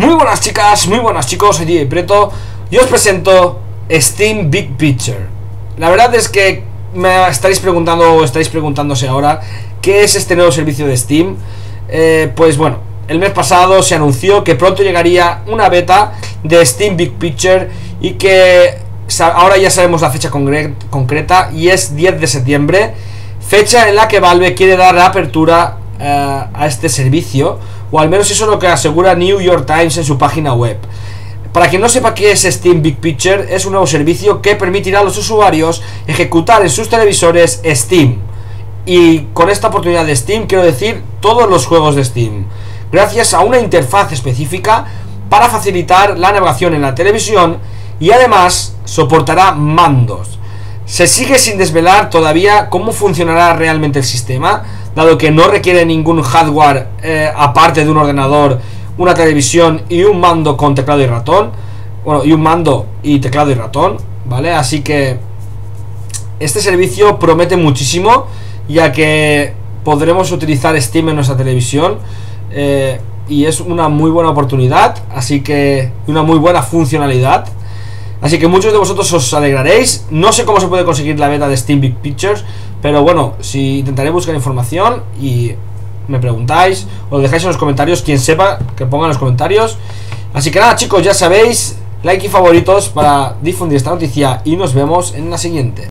Muy buenas chicas, muy buenas chicos, soy DJ Preto y os presento Steam Big Picture. La verdad es que me estaréis preguntando o estaréis preguntándose ahora qué es este nuevo servicio de Steam. Eh, pues bueno, el mes pasado se anunció que pronto llegaría una beta de Steam Big Picture y que ahora ya sabemos la fecha concreta y es 10 de septiembre, fecha en la que Valve quiere dar la apertura eh, a este servicio o al menos eso es lo que asegura New York Times en su página web. Para quien no sepa qué es Steam Big Picture, es un nuevo servicio que permitirá a los usuarios ejecutar en sus televisores Steam. Y con esta oportunidad de Steam quiero decir todos los juegos de Steam. Gracias a una interfaz específica para facilitar la navegación en la televisión y además soportará mandos. Se sigue sin desvelar todavía cómo funcionará realmente el sistema, dado que no requiere ningún hardware eh, aparte de un ordenador, una televisión y un mando con teclado y ratón. Bueno, y un mando y teclado y ratón, ¿vale? Así que este servicio promete muchísimo, ya que podremos utilizar Steam en nuestra televisión. Eh, y es una muy buena oportunidad, así que una muy buena funcionalidad. Así que muchos de vosotros os alegraréis. No sé cómo se puede conseguir la beta de Steam Big Pictures, pero bueno, si intentaré buscar información y me preguntáis o dejáis en los comentarios, quien sepa, que ponga en los comentarios. Así que nada, chicos, ya sabéis, like y favoritos para difundir esta noticia y nos vemos en la siguiente.